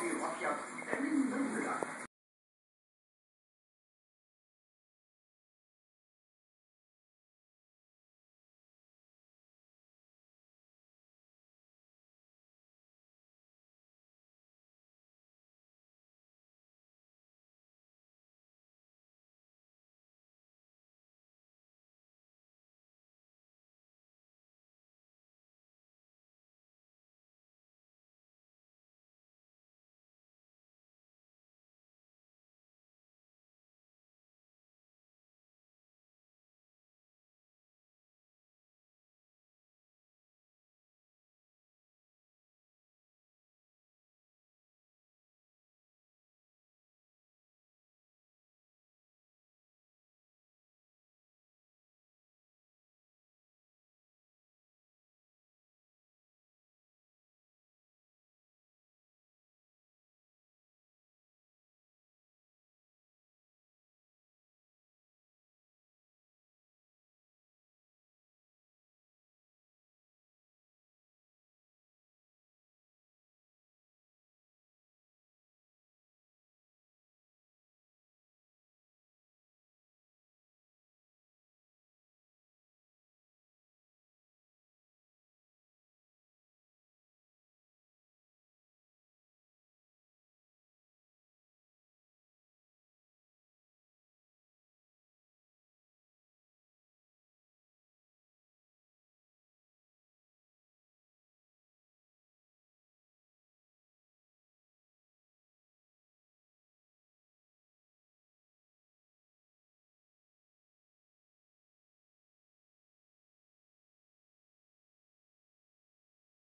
这个发票，哎，你们不知道。